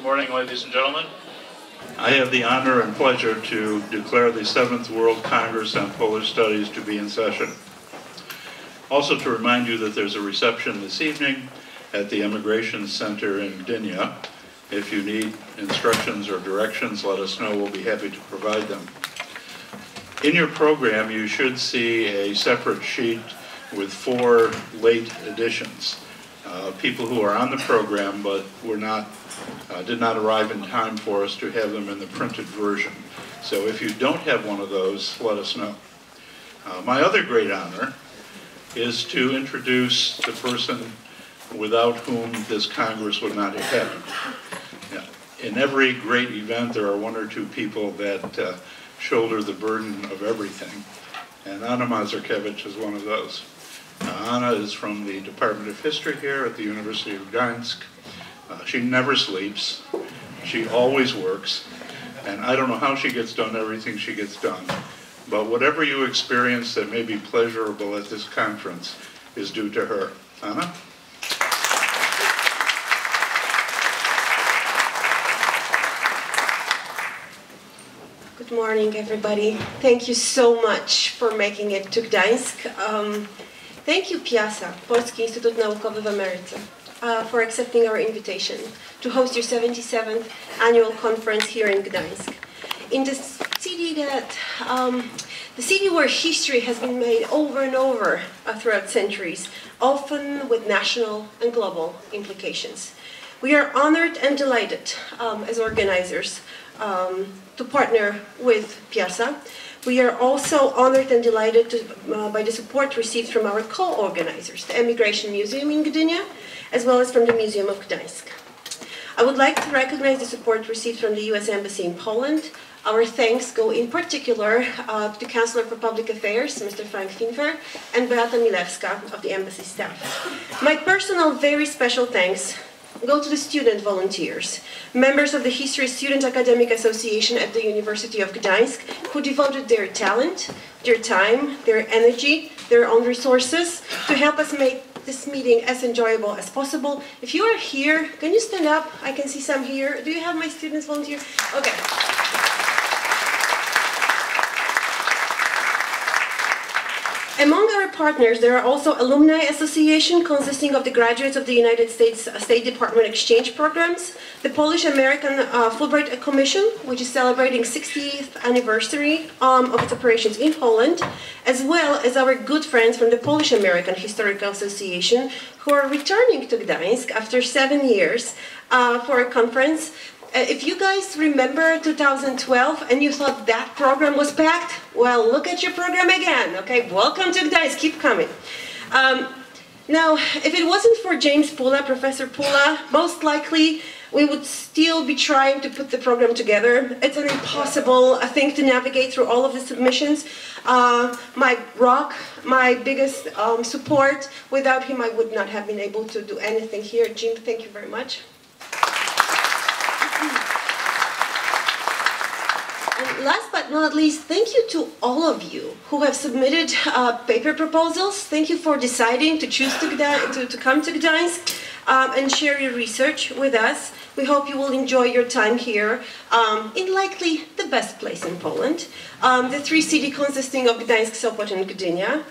Good morning, ladies and gentlemen. I have the honor and pleasure to declare the Seventh World Congress on Polish Studies to be in session. Also to remind you that there's a reception this evening at the Immigration Center in Gdynia. If you need instructions or directions, let us know. We'll be happy to provide them. In your program, you should see a separate sheet with four late additions. Uh, people who are on the program but were not, uh, did not arrive in time for us to have them in the printed version. So if you don't have one of those, let us know. Uh, my other great honor is to introduce the person without whom this Congress would not have happened. In every great event, there are one or two people that uh, shoulder the burden of everything, and Anna Mazurkiewicz is one of those. Uh, Anna is from the Department of History here at the University of Gdańsk. Uh, she never sleeps. She always works. And I don't know how she gets done everything she gets done. But whatever you experience that may be pleasurable at this conference is due to her. Anna? Good morning, everybody. Thank you so much for making it to Gdańsk. Um, thank you, PIASA, Polski Instytut Naukowy w Ameryce, uh, for accepting our invitation to host your 77th annual conference here in Gdańsk. In the city that, um, the city where history has been made over and over uh, throughout centuries, often with national and global implications. We are honored and delighted um, as organizers um, to partner with PIASA. We are also honored and delighted to, uh, by the support received from our co-organizers, the Emigration Museum in Gdynia, as well as from the Museum of Gdańsk. I would like to recognize the support received from the U.S. Embassy in Poland. Our thanks go in particular uh, to Counselor for Public Affairs, Mr. Frank Finver, and Beata Milewska of the Embassy staff. My personal, very special thanks go to the student volunteers, members of the History Student Academic Association at the University of Gdańsk, who devoted their talent, their time, their energy, their own resources to help us make this meeting as enjoyable as possible. If you are here, can you stand up? I can see some here. Do you have my students volunteer? Okay. Among partners, there are also Alumni Association consisting of the graduates of the United States State Department exchange programs, the Polish American uh, Fulbright Commission, which is celebrating 60th anniversary um, of its operations in Poland, as well as our good friends from the Polish American Historical Association, who are returning to Gdańsk after seven years uh, for a conference if you guys remember 2012 and you thought that program was packed, well, look at your program again, okay? Welcome to Gdańsk, keep coming. Um, now, if it wasn't for James Pula, Professor Pula, most likely we would still be trying to put the program together. It's an impossible uh, thing to navigate through all of the submissions. Uh, my rock, my biggest um, support, without him I would not have been able to do anything here. Jim, thank you very much. Last but not least, thank you to all of you who have submitted uh, paper proposals. Thank you for deciding to choose to, to, to come to Gdańsk um, and share your research with us. We hope you will enjoy your time here um, in likely the best place in Poland, um, the three city consisting of Gdańsk, Sopot, and Gdynia.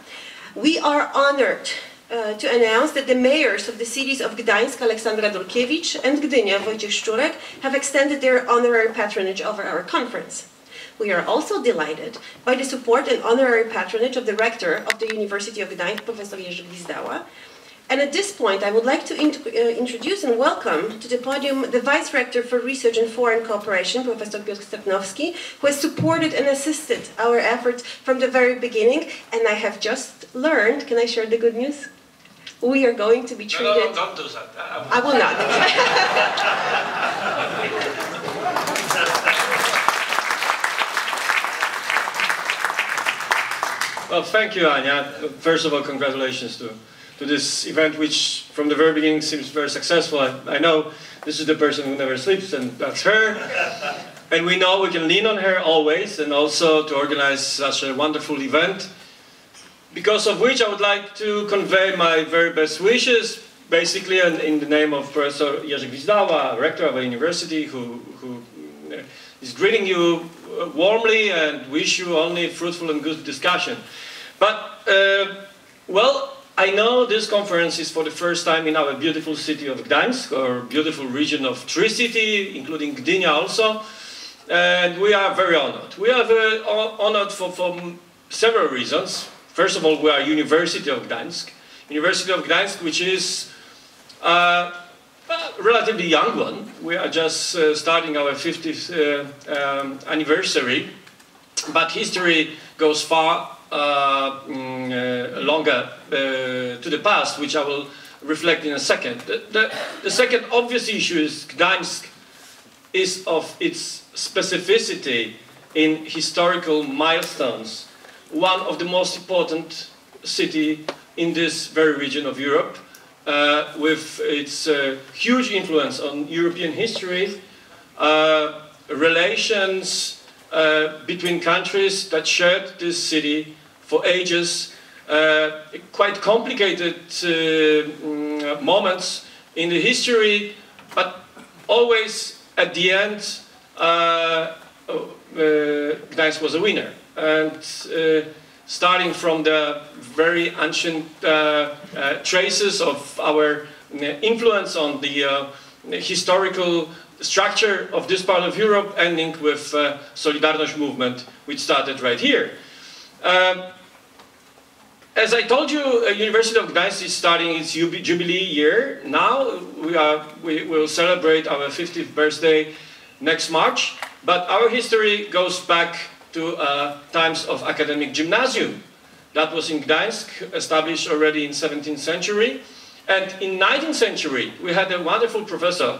We are honored uh, to announce that the mayors of the cities of Gdańsk, Aleksandra Dulkiewicz, and Gdynia, Wojciech Szczurek, have extended their honorary patronage over our conference. We are also delighted by the support and honorary patronage of the rector of the University of Gdańsk, Professor Jerzy Gwizdała. And at this point, I would like to int uh, introduce and welcome to the podium the Vice Rector for Research and Foreign Cooperation, Professor Piotr Stepnowski, who has supported and assisted our efforts from the very beginning. And I have just learned, can I share the good news? We are going to be treated... No, no, don't do that. I will not. Well, thank you, Anya. First of all, congratulations to, to this event, which from the very beginning seems very successful. I, I know this is the person who never sleeps, and that's her. and we know we can lean on her always, and also to organize such a wonderful event. Because of which I would like to convey my very best wishes, basically in, in the name of Professor Jerzy Gwizdała, rector of a university, who, who uh, greeting you warmly and wish you only fruitful and good discussion. But, uh, well, I know this conference is for the first time in our beautiful city of Gdańsk, or beautiful region of Tri-City, including Gdynia also, and we are very honored. We are very honored for, for several reasons. First of all, we are University of Gdańsk, University of Gdańsk, which is uh, relatively young one. We are just uh, starting our 50th uh, um, anniversary, but history goes far uh, mm, longer to the past, which I will reflect in a second. The, the, the second obvious issue is Gdańsk is of its specificity in historical milestones, one of the most important city in this very region of Europe, uh, with its uh, huge influence on European history, uh, relations uh, between countries that shared this city for ages, uh, quite complicated uh, moments in the history, but always at the end, uh, Gdańsk was a winner. And starting from the very ancient uh, uh, traces of our influence on the uh, historical structure of this part of Europe, ending with uh, Solidarność movement, which started right here. As I told you, uh, University of Gdańsk is starting its jubilee year. Now we, are, we will celebrate our 50th birthday next March, but our history goes back to uh, times of academic gymnasium. That was in Gdańsk, established already in 17th century. And in 19th century, we had a wonderful professor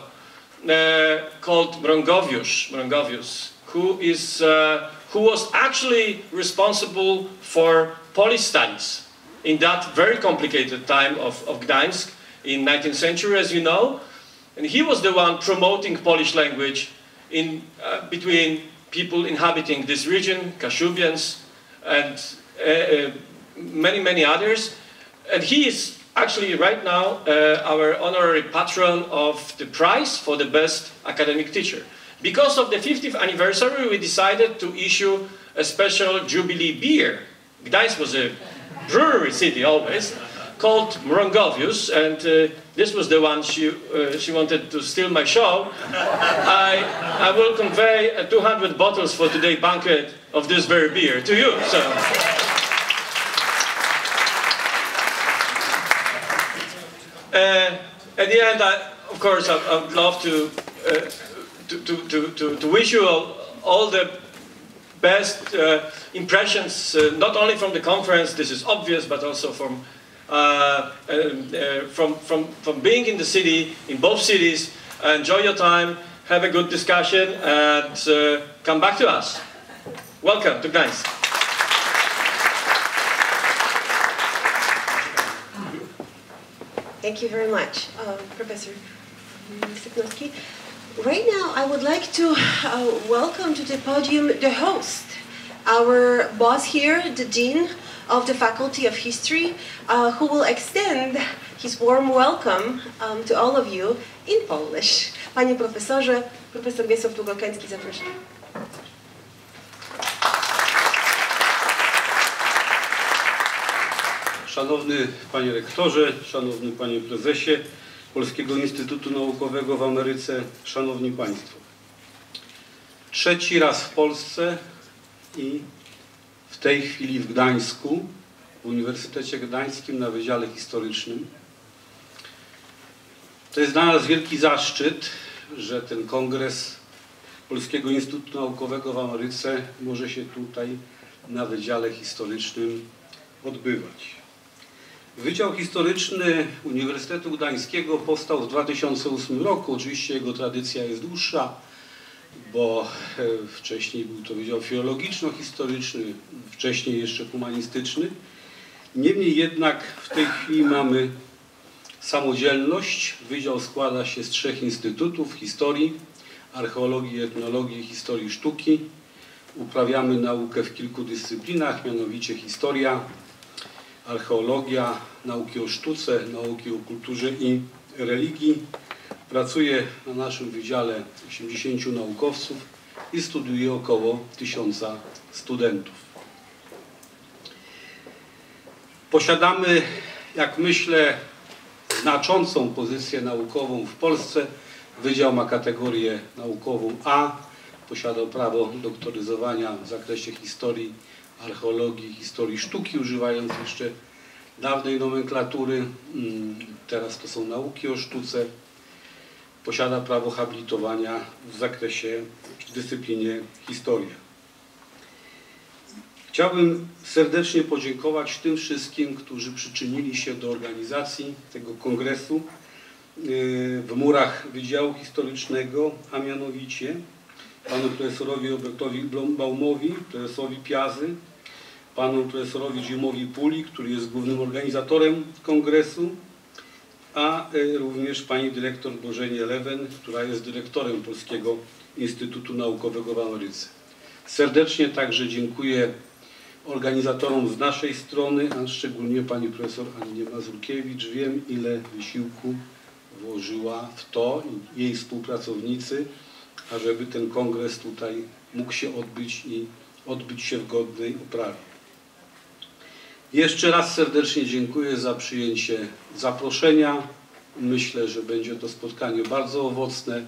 uh, called Mrongowiusz, Mrongowiusz who, is, uh, who was actually responsible for Polish studies in that very complicated time of, of Gdańsk in 19th century, as you know. And he was the one promoting Polish language in, uh, between people inhabiting this region, Kashubians, and uh, uh, many, many others. And he is actually right now uh, our honorary patron of the prize for the best academic teacher. Because of the 50th anniversary, we decided to issue a special Jubilee beer. Gdańsk was a brewery city always, called Mrongowiusz, and uh, this was the one she, uh, she wanted to steal my show. I, I will convey uh, 200 bottles for today's banquet of this very beer to you. So. Uh, at the end, I, of course, I, I would love to, uh, to, to, to, to, wish you all, all the best uh, impressions, uh, not only from the conference, this is obvious, but also from from, from, from being in the city, in both cities. Enjoy your time, have a good discussion, and uh, come back to us. Welcome to Gdańsk. Thank you very much, uh, Professor Stepnowski. Right now, I would like to uh, welcome to the podium the host, our boss here, the Dean of the Faculty of History, uh, who will extend his warm welcome um, to all of you in Polish. Panie profesorze, profesor Wiesław Długokański, zapraszam. Szanowny Panie Rektorze, Szanowny Panie Prezesie Polskiego Instytutu Naukowego w Ameryce, Szanowni Państwo. Trzeci raz w Polsce i w tej chwili w Gdańsku, w Uniwersytecie Gdańskim na Wydziale Historycznym. To jest dla nas wielki zaszczyt, że ten kongres Polskiego Instytutu Naukowego w Ameryce może się tutaj na Wydziale Historycznym odbywać. Wydział Historyczny Uniwersytetu Gdańskiego powstał w 2008 roku. Oczywiście jego tradycja jest dłuższa bo e, wcześniej był to Wydział Filologiczno-Historyczny, wcześniej jeszcze humanistyczny. Niemniej jednak w tej chwili mamy samodzielność. Wydział składa się z trzech instytutów historii, archeologii, etnologii historii sztuki. Uprawiamy naukę w kilku dyscyplinach, mianowicie historia, archeologia, nauki o sztuce, nauki o kulturze i religii. Pracuje na naszym wydziale 80 naukowców i studiuje około 1000 studentów. Posiadamy, jak myślę, znaczącą pozycję naukową w Polsce. Wydział ma kategorię naukową A, posiadał prawo doktoryzowania w zakresie historii, archeologii, historii sztuki, używając jeszcze dawnej nomenklatury. Mm, Teraz to są nauki o sztuce. Posiada prawo habilitowania w zakresie w dyscyplinie historia. Chciałbym serdecznie podziękować tym wszystkim, którzy przyczynili się do organizacji tego kongresu yy, w murach Wydziału Historycznego, a mianowicie panu profesorowi Robertowi Baumowi, profesorowi Piazy, panu profesorowi Jimowi Puli, który jest głównym organizatorem kongresu, a y, również pani dyrektor Bożenie Lewen, która jest dyrektorem Polskiego Instytutu Naukowego w Ameryce. Serdecznie także dziękuję organizatorom z naszej strony, a szczególnie pani profesor Annie Mazurkiewicz. Wiem, ile wysiłku włożyła w to i jej współpracownicy, ażeby ten kongres tutaj mógł się odbyć i odbyć się w godnej oprawie. Jeszcze raz serdecznie dziękuję za przyjęcie zaproszenia. Myślę, że będzie to spotkanie bardzo owocne,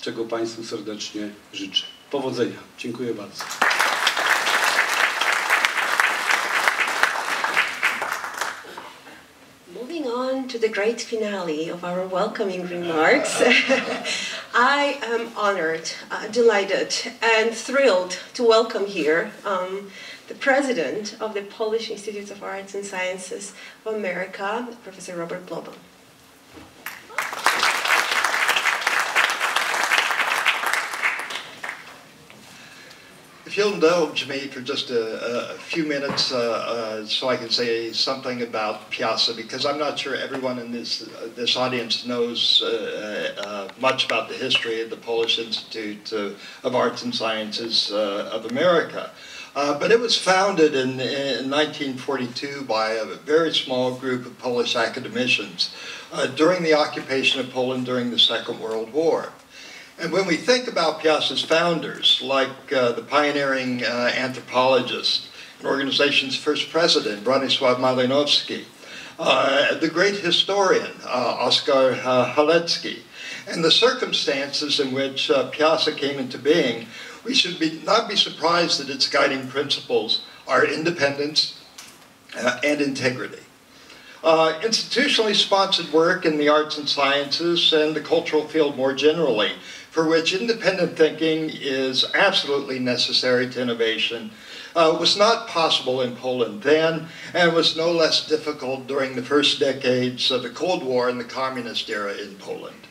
czego Państwu serdecznie życzę. Powodzenia. Dziękuję bardzo. Moving on to the great finale of our welcoming remarks, I am honored, uh, delighted, and thrilled to welcome here um, the president of the Polish Institute of Arts and Sciences of America, Professor Robert Blobaum. If you'll indulge me for just a, a few minutes, uh, uh, so I can say something about PIASA, because I'm not sure everyone in this uh, this audience knows uh, uh, much about the history of the Polish Institute uh, of Arts and Sciences of America. But it was founded in, in 1942 by a very small group of Polish academicians during the occupation of Poland during the Second World War. And when we think about PIASA's founders, like uh, the pioneering uh, anthropologist and organization's first president, Bronisław Malinowski, uh, the great historian, uh, Oskar uh, Halecki, and the circumstances in which uh, PIASA came into being, we should be, not be surprised that its guiding principles are independence and integrity. Uh, institutionally sponsored work in the arts and sciences and the cultural field more generally for which independent thinking is absolutely necessary to innovation, uh, was not possible in Poland then, and was no less difficult during the first decades of the Cold War and the communist era in Poland.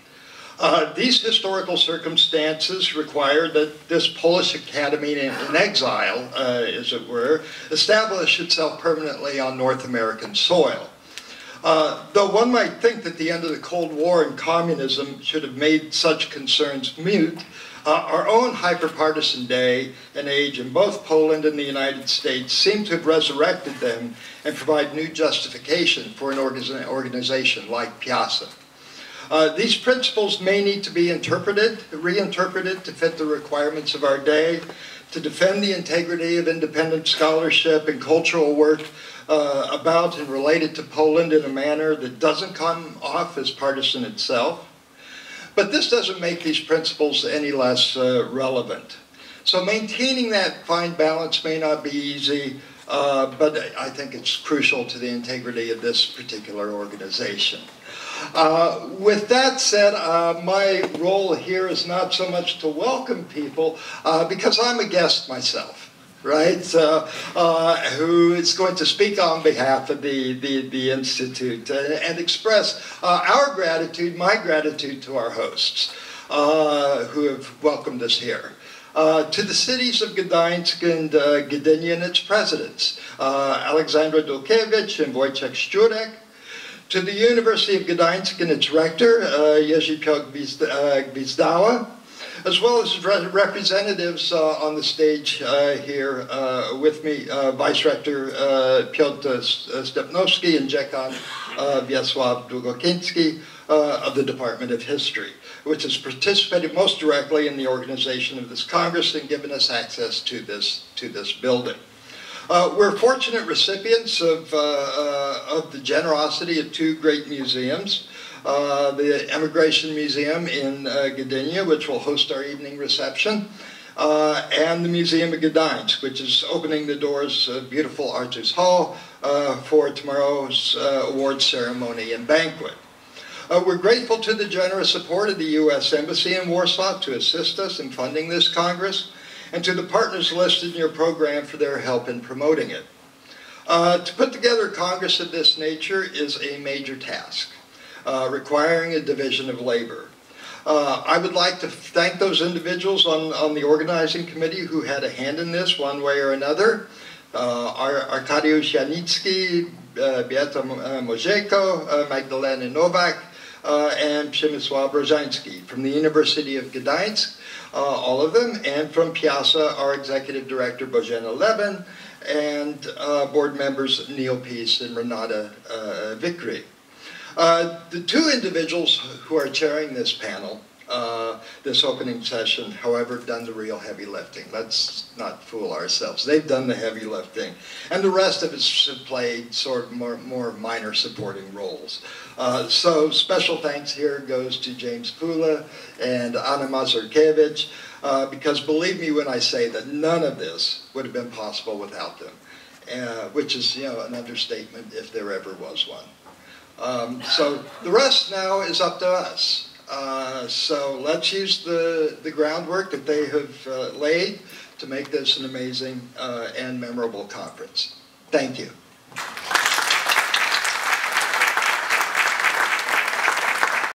Uh, these historical circumstances required that this Polish academy in, in exile, uh, as it were, establish itself permanently on North American soil. Uh, though one might think that the end of the Cold War and communism should have made such concerns mute, uh, our own hyperpartisan day and age in both Poland and the United States seem to have resurrected them and provide new justification for an organization like PIASA. Uh, these principles may need to be interpreted, reinterpreted to fit the requirements of our day, to defend the integrity of independent scholarship and cultural work uh, about and related to Poland in a manner that doesn't come off as partisan itself. But this doesn't make these principles any less uh, relevant. So maintaining that fine balance may not be easy, uh, but I think it's crucial to the integrity of this particular organization. Uh, with that said, uh, my role here is not so much to welcome people, uh, because I'm a guest myself right, uh, uh, who is going to speak on behalf of the, the, the Institute uh, and express uh, our gratitude, my gratitude to our hosts uh, who have welcomed us here. Uh, to the cities of Gdańsk and uh, Gdynia and its presidents, Alexandra Dulkiewicz and Wojciech Szczurek, to the University of Gdańsk and its rector, uh, Jerzy Gwizdała, as well as re- representatives uh, on the stage uh, here uh, with me, uh, Vice Rector uh, Piotr Stepnowski and Dziekan uh, Wiesław Długokęcki uh, of the Department of History, which has participated most directly in the organization of this Congress and given us access to this, to this building. Uh, we're fortunate recipients of, uh, uh, of the generosity of two great museums. Uh, the Emigration Museum in uh, Gdynia, which will host our evening reception, uh, and the Museum of Gdańsk, which is opening the doors of beautiful Artus Hall uh, for tomorrow's uh, awards ceremony and banquet. We're grateful to the generous support of the U.S. Embassy in Warsaw to assist us in funding this Congress, and to the partners listed in your program for their help in promoting it. Uh, to put together Congress of this nature is a major task, uh, requiring a division of labor. Uh, I would like to thank those individuals on, on the organizing committee who had a hand in this one way or another. Uh, Ar- Arkadiusz Janicki, uh, Beata uh, Możejko, uh, Magdalena Nowak, uh, and Przemysław Różański from the University of Gdańsk, uh, all of them, and from PIASA, our executive director, Bożena Leven, and uh, board members Neal Pease and Renata uh, Vickrey. Uh, the two individuals who are chairing this panel, uh, this opening session, however, done the real heavy lifting. Let's not fool ourselves. They've done the heavy lifting. And the rest of us have played sort of more, more minor supporting roles. Uh, so special thanks here goes to James Pula and Anna Mazurkiewicz, uh, because believe me when I say that none of this would have been possible without them, uh, which is, you know, an understatement if there ever was one. Um, so the rest now is up to us. Uh, so let's use the, the groundwork that they have uh, laid to make this an amazing uh, and memorable conference. Thank you.